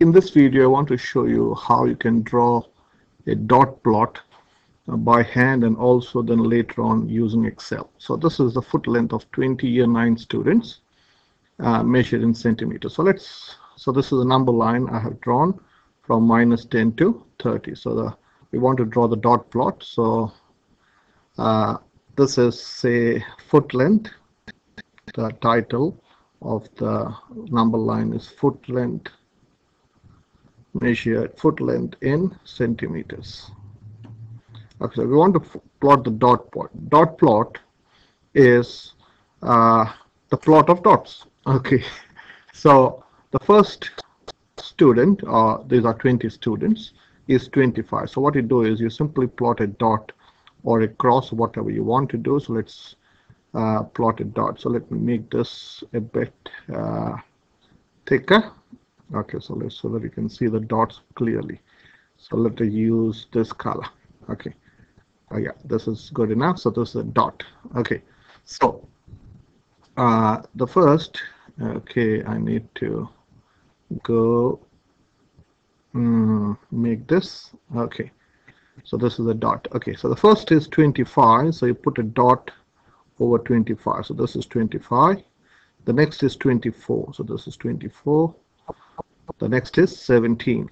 in this video, I want to show you how you can draw a dot plot uh, by hand and also then later on using Excel. So this is the foot length of 20 year 9 students uh, measured in centimeters. So let's, so this is a number line I have drawn from minus 10 to 30. So the, we want to draw the dot plot. So uh, this is say foot length. The title of the number line is foot length measured foot length in centimeters. Okay, so we want to plot the dot plot. Dot plot is uh, the plot of dots. Okay, so the first student, uh, these are 20 students, is 25. So what you do is you simply plot a dot or a cross, whatever you want to do. So let's uh, plot a dot. So let me make this a bit uh, thicker okay so let's so that you can see the dots clearly. So let us use this color. Okay. Oh yeah this is good enough. So this is a dot. Okay. So uh, the first okay I need to go mm, make this. Okay. So this is a dot. Okay. So the first is 25 so you put a dot over 25 so this is 25 the next is 24 so this is 24 the next is 17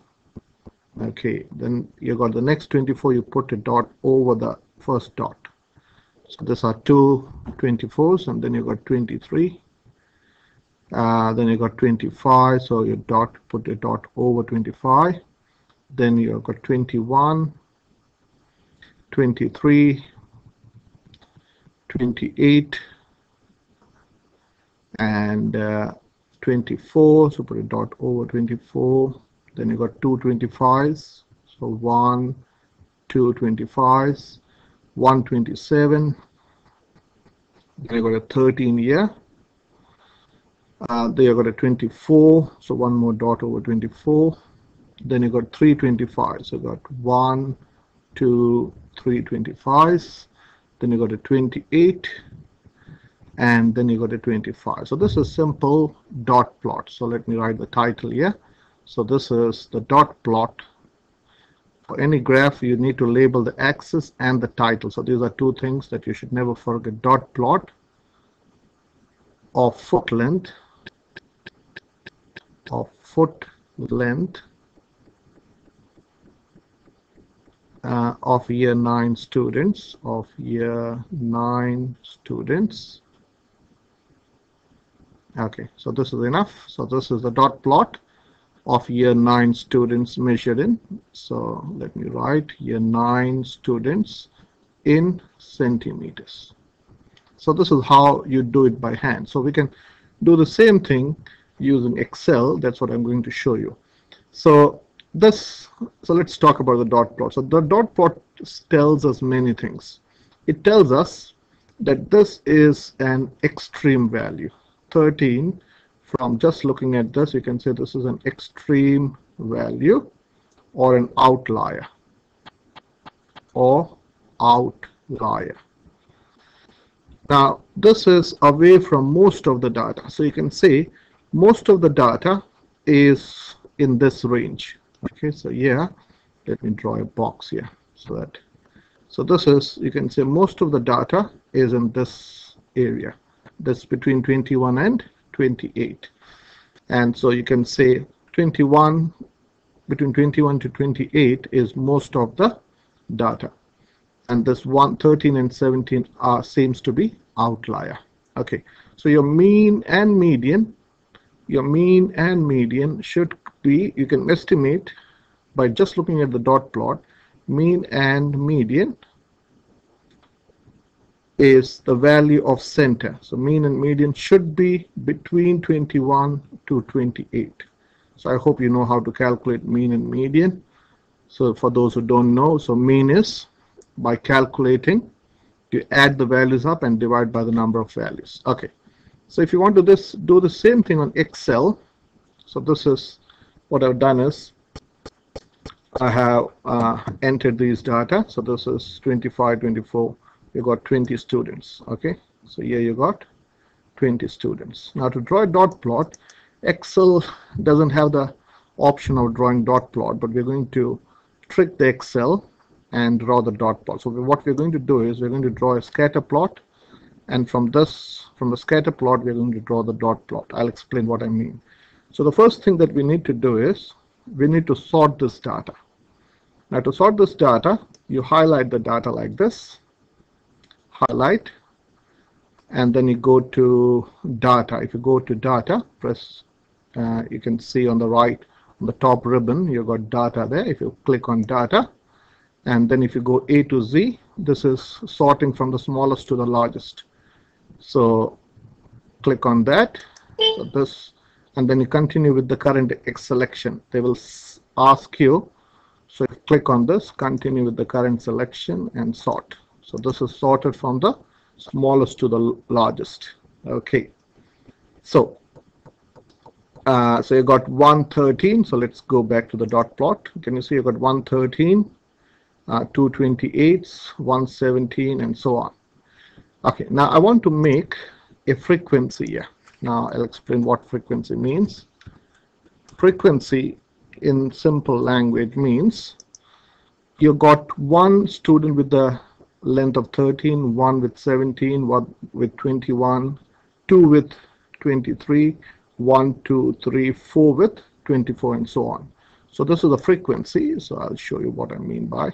okay then you got the next 24 you put a dot over the first dot. So these are two 24s and then you got 23 uh, then you got 25 so you dot put a dot over 25 then you got 21 23 28 and uh, 24 so put a dot over 24 then you got two 25s so one two 25s 127 then you got a 13 here uh, you got a 24 so one more dot over 24 then you got three 25s so you got one two three 25s then you got a 28 and then you got a 25 so this is simple dot plot. So let me write the title here. So this is the dot plot. For any graph you need to label the axis and the title. So these are two things that you should never forget. Dot plot of foot length of foot length uh, of year 9 students of year 9 students Okay, so this is enough. So this is the dot plot of year 9 students measured in. So let me write year 9 students in centimeters. So this is how you do it by hand. So we can do the same thing using Excel. That's what I'm going to show you. So this, so let's talk about the dot plot. So the dot plot tells us many things. It tells us that this is an extreme value. 13 from just looking at this you can say this is an extreme value or an outlier. Or outlier. Now this is away from most of the data. So you can say most of the data is in this range. Okay so yeah let me draw a box here so that so this is you can say most of the data is in this area that's between 21 and 28 and so you can say 21 between 21 to 28 is most of the data. And this one 13 and 17 are seems to be outlier. Okay so your mean and median your mean and median should be you can estimate by just looking at the dot plot mean and median is the value of center. So mean and median should be between 21 to 28. So I hope you know how to calculate mean and median. So for those who don't know, so mean is by calculating, you add the values up and divide by the number of values. Okay. So if you want to this do the same thing on Excel, so this is what I've done is I have uh, entered these data. So this is 25, 24, you got 20 students okay so here you got 20 students now to draw a dot plot excel doesn't have the option of drawing dot plot, but we're going to trick the Excel and draw the dot plot. So what we're going to do is we're going to draw a scatter plot and from this from the scatter plot we're going to draw the dot plot. I'll explain what I mean. So the first thing that we need to do is we need to sort this data. Now to sort this data you highlight the data like this highlight and then you go to data. If you go to data press uh, you can see on the right on the top ribbon you got data there. If you click on data and then if you go A to Z this is sorting from the smallest to the largest. So click on that. So this and then you continue with the current X selection. They will ask you. So click on this continue with the current selection and sort so this is sorted from the smallest to the largest okay so uh, so you got 113 so let's go back to the dot plot can you see you got 113 uh, 228, 117, and so on. Okay, now I want to make a frequency here. Now I'll explain what frequency means. Frequency in simple language means you got one student with the length of 13, one with 17, one with 21, two with 23, one, two, three, four with 24, and so on. So this is the frequency. So I'll show you what I mean by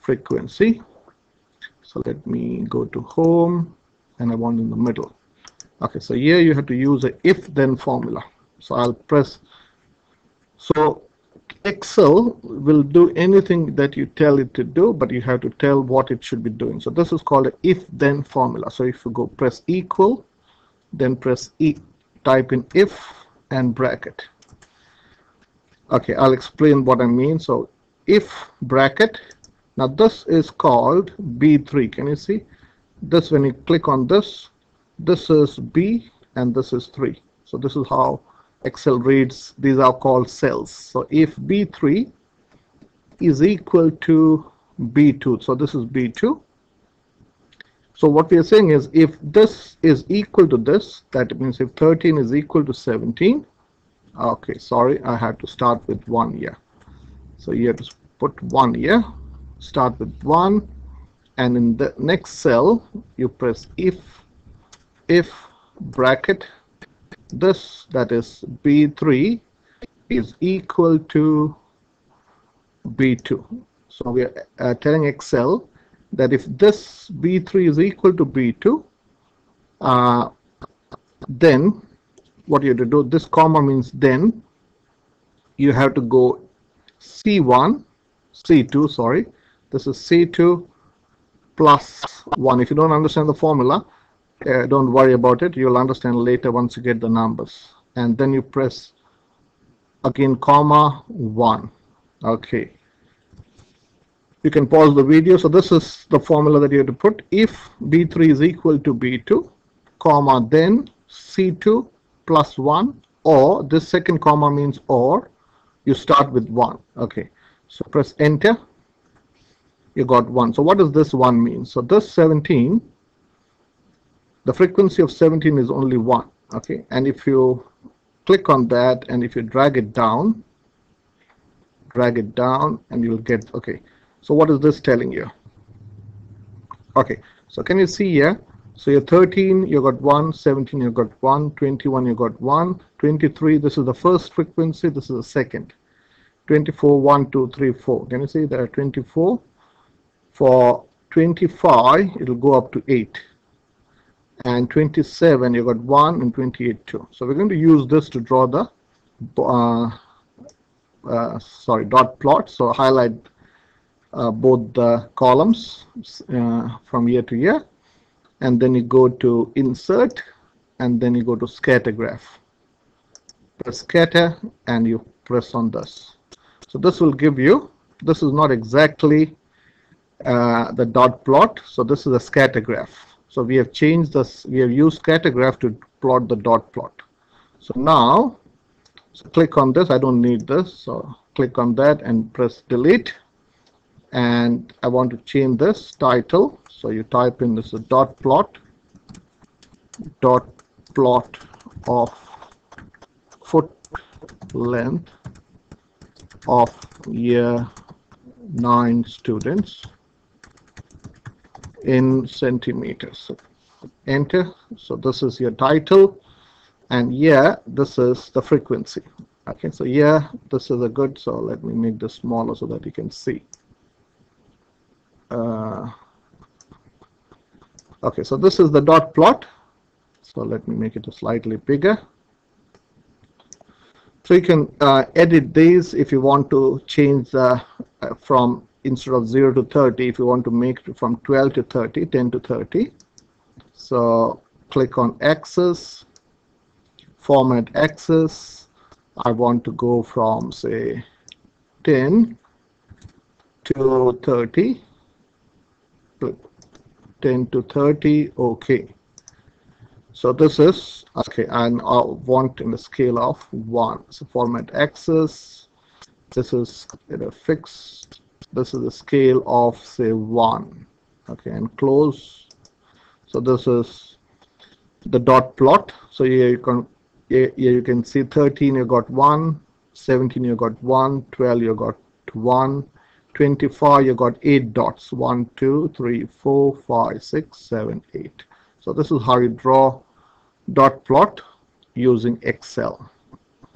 frequency. So let me go to home and I want in the middle. Okay, so here you have to use a if then formula. So I'll press. So Excel will do anything that you tell it to do, but you have to tell what it should be doing. So this is called a if then formula. So if you go press equal, then press E, type in if and bracket. Okay, I'll explain what I mean. So if bracket now this is called B3. Can you see? This when you click on this, this is B and this is 3. So this is how Excel reads. These are called cells. So if B3 is equal to B2, so this is B2. So what we are saying is if this is equal to this, that means if 13 is equal to 17, okay, sorry, I had to start with 1 here. So you have to put 1 here start with 1 and in the next cell you press if if bracket this that is B3 is equal to B2 so we are uh, telling Excel that if this B3 is equal to B2 uh, then what you have to do this comma means then you have to go C1 C2 sorry this is C2 plus 1. If you don't understand the formula, uh, don't worry about it. You'll understand later once you get the numbers. And then you press again comma 1. Okay. You can pause the video. So this is the formula that you have to put. If B3 is equal to B2, comma then C2 plus 1 or this second comma means or you start with 1. Okay. So press enter you got 1. So what does this 1 mean? So this 17, the frequency of 17 is only 1. Okay, and if you click on that and if you drag it down, drag it down and you'll get, okay. So what is this telling you? Okay, so can you see here? So you're 13, you got 1, 17, you got 1, 21, you got 1, 23, this is the first frequency, this is the second. 24, 1, 2, 3, 4. Can you see there are 24, for 25 it'll go up to 8 and 27 you got 1 and 28 2 so we're going to use this to draw the uh, uh, sorry dot plot. So highlight uh, both the columns uh, from year to year. And then you go to insert and then you go to scatter graph. Press scatter and you press on this. So this will give you this is not exactly uh, the dot plot. So this is a scatter graph. So we have changed this, we have used scatter graph to plot the dot plot. So now, so click on this, I don't need this. So click on that and press delete. And I want to change this title. So you type in this dot plot, dot plot of foot length of year 9 students in centimeters. Enter. So this is your title and yeah, this is the frequency. Okay, so yeah, this is a good, so let me make this smaller so that you can see. Uh, okay, so this is the dot plot. So let me make it a slightly bigger. So you can uh, edit these if you want to change the uh, from instead of 0 to 30 if you want to make it from 12 to 30 10 to 30 so click on axis format axis I want to go from say 10 to 30 10 to 30 okay. So this is okay and I want in the scale of 1 so format axis this is in a fixed this is the scale of say 1 okay and close. So this is the dot plot. So here you can here you can see 13 you got 1 17 you got 1 12 you got 1 25 you got 8 dots. 1 2 3 4 5 6 7 8 so this is how you draw dot plot using excel